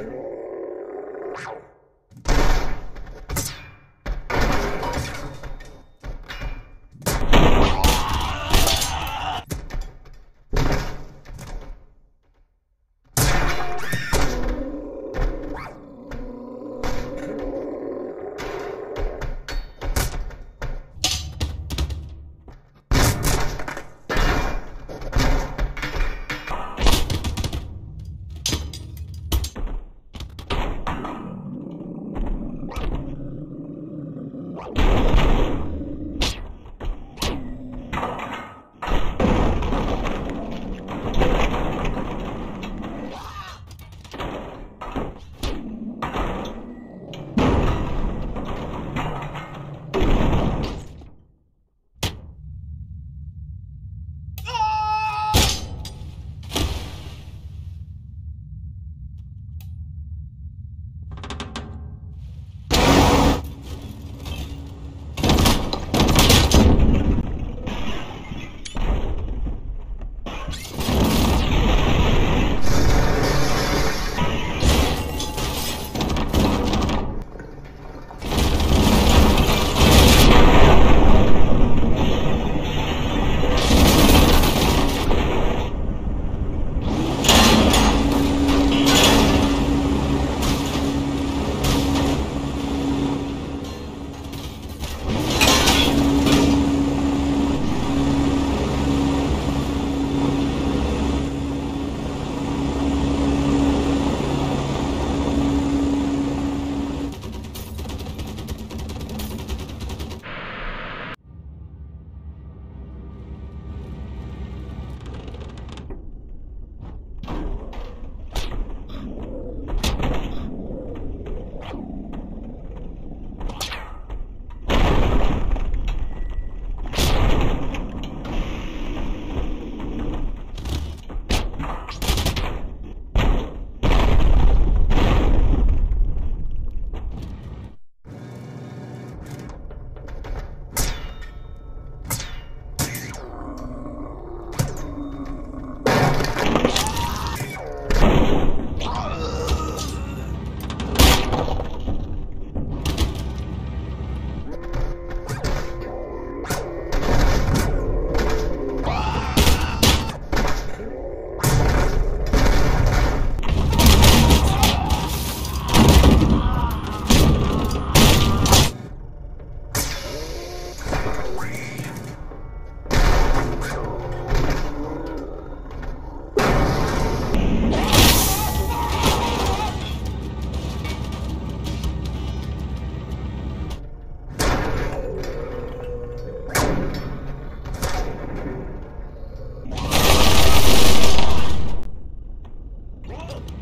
Catherine. Whoa!